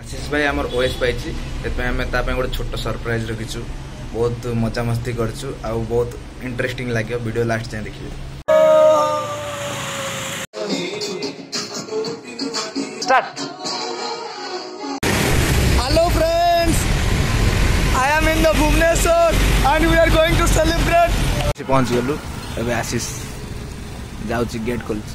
ଆଶିଷ ଭାଇ ଆମର ଓଏସ୍ ପାଇଛି ସେଥିପାଇଁ ଆମେ ତା ପାଇଁ ଗୋଟେ ଛୋଟ ସରପ୍ରାଇଜ୍ ରଖିଛୁ ବହୁତ ମଜାମସ୍ତି କରିଛୁ ଆଉ ବହୁତ ଇଣ୍ଟରେଷ୍ଟିଂ ଲାଗିବ ଭିଡ଼ିଓ ଲାଷ୍ଟ ଯାଏଁ ଦେଖିବେ hello friends I am in the Bhubaneswar and we are going to celebrate ପହଞ୍ଚିଗଲୁ ଏବେ ଆଶିଷ ଯାଉଛି ଗେଟ୍ ଖୋଲୁଛି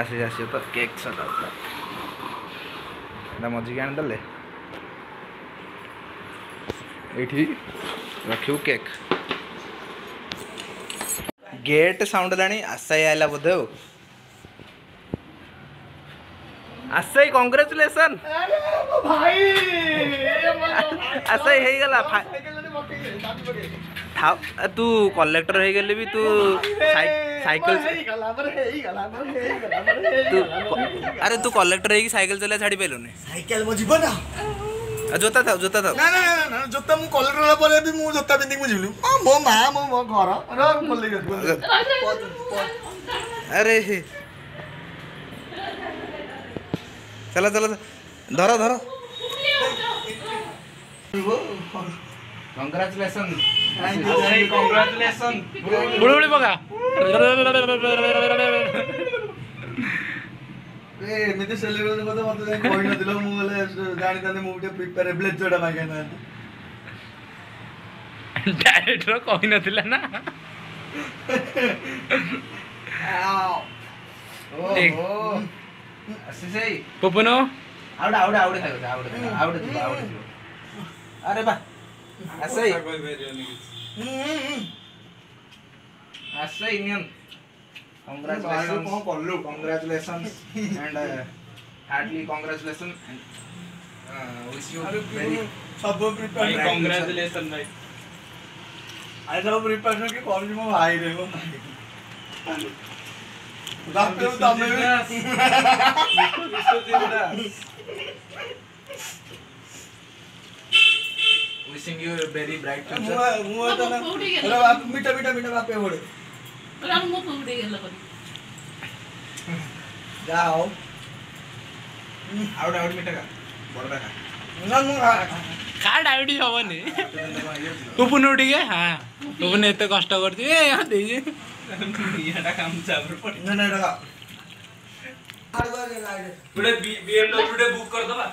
ଆସିବ ଆସିବ ତ କେକ୍ ସଟ୍ ଆସୁଥିଲା ଏଇଟା ମଝିକି ଆଣିଦେଲେ ଏଇଠି ରଖିବୁ କେକ୍ ଗେଟ୍ ସାଉଣ୍ଡ ହେଲାଣି ଆଶାଇ ଆଇଲା ବୋଧେ ଆଉ ଆଶାଇ କଂଗ୍ରାଚୁଲେସନ୍ ଆଶାଇ ହେଇଗଲା ଥାଉ ତୁ କଲେକ୍ଟର ହେଇଗଲେ ବି ତୁ ସାଇକେଲ ତୁ ଆରେ ତୁ କଲେକ୍ଟର ହେଇକି ସାଇକେଲ ଚଲେଇବା ଛାଡ଼ି ପାରିଲୁନି ସାଇକେଲ ମୋ ଜୀବନ ଜୋତା ଥାଉ ଜୋତା ଥାଉ ନା ନା ନା ଜୋତା ମୁଁ କଲେକ୍ଟର ହେଲା ପରେ ବି ମୁଁ ଜୋତା ପିନ୍ଧିକି ମୁଁ ଯିବି ମୋ ମା ମୋ ମୋ ଘର ଆରେ ଚାଲ ଚାଲ ଧର ଧର कंग्रेचुलेशन कंग्रेचुलेशन बुलबुली बघा ए एमती सेलिब्रेशन करतो मत कोण न दिलो मु बोले जाणी ताने मु उठे प्रिपेरेबल जोडा मागे ना डायरेक्टर कोई न दिला ना ओ ଆସିସେଇ ପପନ ଆଉଡା ଆଉଡା ଆଉଡା ଖାଇବ ଆଉଡା ଆଉଡା ଯିବ ଆଉଡା ଯିବ ଆରେ ବା ऐसे ही ऐसे ही नियम कांग्रेचुलेशंस कौन कर लो congratulations and hardly congratulation and wish you very सब प्रिपरेशन कांग्रेचुलेशन भाई आई लव प्रिपरेशन के कॉलेज में भाई देखो डॉक्टर तो मैं विश्वजीत दास wishing you a very bright future mu mu tana ala bap mita mita mita bap hore ala mu pudi gelo kori jao out out mita ka boda ka ना ना card ID हवनी उपन उठिके हां उपन एते कष्ट करथि ए यहाँ दे जे याडा काम चाबर पड ना ना डा गुडे बीएमडब्ल्यू डे बुक कर दबा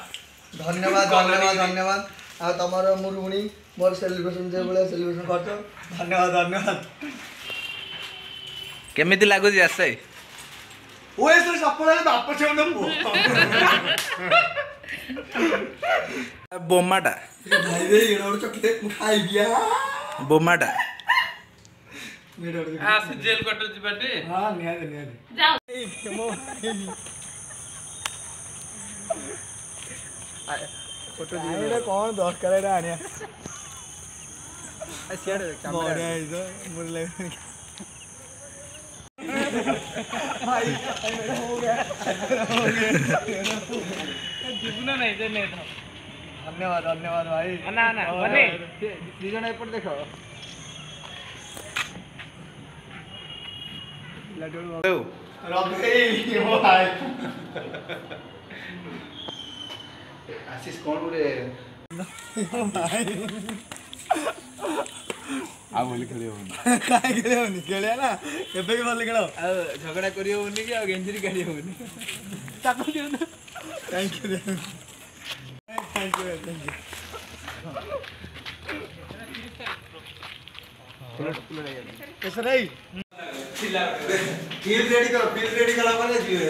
धन्यवाद धन्यवाद धन्यवाद ଆଉ ତମର ମୁରୁମୁଣି ମୋର ସେଲିବ୍ରେସନ୍ ଯେଉଁଭଳିଆ ସେଲିବ୍ରେସନ୍ କରୁଛ ଧନ୍ୟବାଦ ଧନ୍ୟବାଦ କେମିତି ଲାଗୁଛି ଆସେ ଓଏସ୍ରେ ସଫଳ ହେଲେ ବାପ ଛେଉଣ୍ଡ ବୋମାଟା ଭାଇ ଚକଲେଟ୍ ମୁଁ ଖାଇବି ବୋମାଟା ହଁ ନିହାତି ନିହାତି ફોટો દીધો કોણ દોખ કરે રે આને આ શેડ કેમેરા મોરે આઈ જો મોરે લઈ ભાઈ હો ગયા હો ગયા જીવનો નહીં તે નહીં તો ધન્યવાદ ધન્યવાદ ભાઈ ના ના બને બીજો નહીં પણ દેખો લડડો રોબી હો ભાઈ Así con ule. આ બોલી કર્યો કાંઈ કર્યો નહીં કેળ્યા ના કેપે કે બોલી કરો ઝઘડા કર્યો નહીં કે ગેંજરી કર્યો નહીં તાકો કર્યો ને thank you thank you thank you कैसे रही फील रेडी करो फील रेडी करा पर जी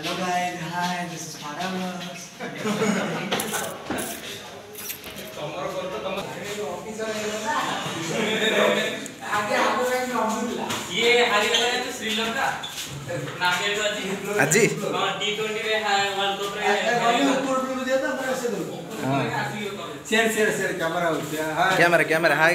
Hello guys, hi, this is Paramas. Camera camera camera hi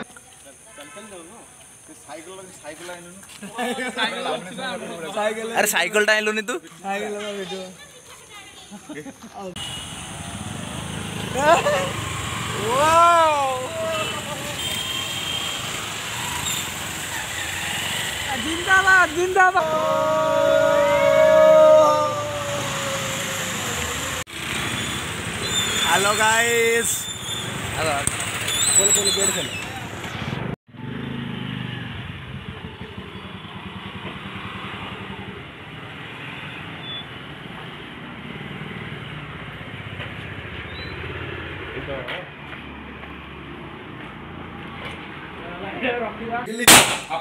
अरे साइकिल टाइम लो नहीं तू साइकिल जिंदाबाद जिंदाबाद हेलो गाइस हेलो बोलो बोलो बैठ चलो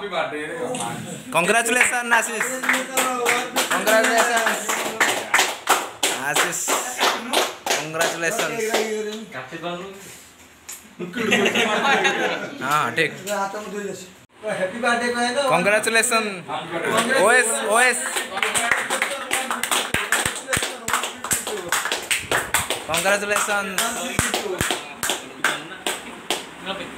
happy birthday congratulation Ashish congratulation Ashish congratulation हाँ ठीक congratulation OS OS congratulation Thank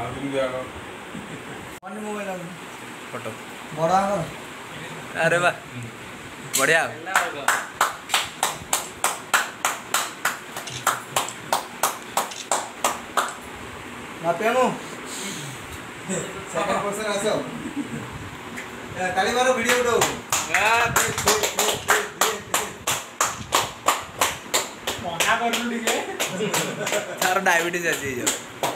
photo बड़ा अरे वाह बढ़िया ना पेनु सेकंड पर्सन आसो ताली मारो वीडियो उठाओ मना कर लू ठीक है तार डायबिटीज आसी जाओ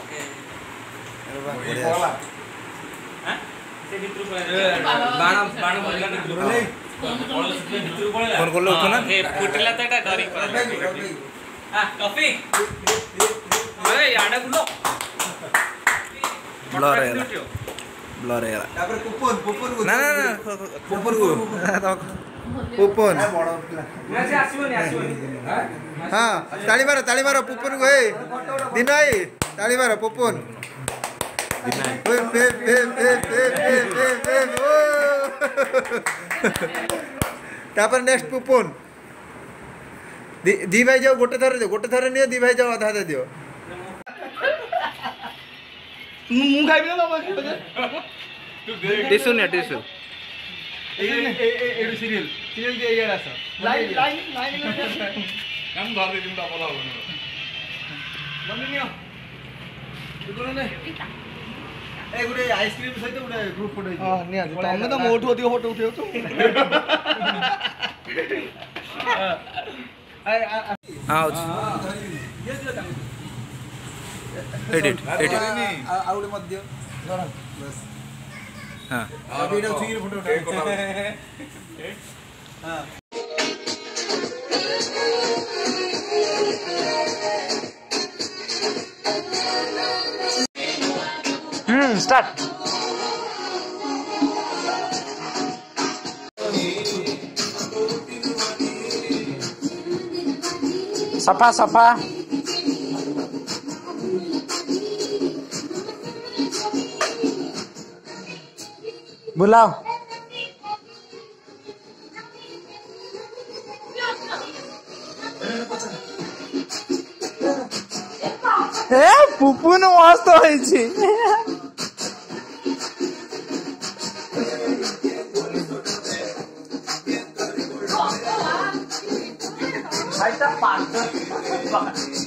Hah, tali baru, tali baru, pupun gue. Eh. Dinai, eh. tali baru, pupun. Good night. Whip, whip, whip, whip, whip, whip, whip, whip. তারপর নেক্সট পুপন ଦି ଭାଇ ଯାଉ ଗୋଟେ ଥର ଦିଅ ଗୋଟେ ଥର ନିଅ ଦି ଭାଇ ଯାଉ ଅଧା ଅଧା ଦିଅ ମୁଁ ଖାଇବି ନା ତମେ ଖାଇବ ଟିସୁ ନିଅ ଟିସୁ ଧରିଦେବି ଡବଲ ହବନି ନିଅ ଏ ଗୋଟେ ଆଇସ୍କ୍ରିମ୍ ସହିତ ଗୋଟେ ଗ୍ରୁପ୍ ଫଟୋ ହେଇଛି ହଁ ନିହାତି ତମେ ତ ମୋଠୁ ଅଧିକ ଫଟୋ ଉଠେଇଛ ଆଉଚ ଏଡିଟ୍ ଏଡିଟ୍ ଆଉ ଗୋଟେ ମଧ୍ୟ ବସ୍ ହଁ ଭିଡ଼ିଓ ଛୁଇଁରେ ଫଟୋ ଉଠା ହଁ start. Sapa sapa. Bulau. Eh, pupu no wasto hai Aí tá fácil.